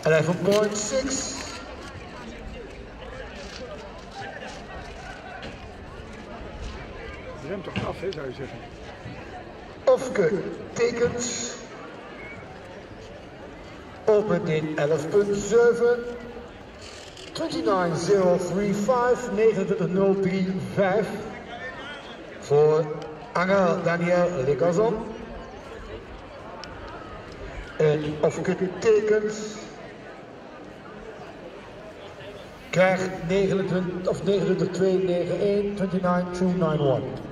11.6. Rem toch af, hè, zou je zeggen. Ofke tekens. Opent in 11.7. 29035, 29035 voor Angel Daniel Legazon. En Ofke tekens krijgt 29 of 29 291 29291.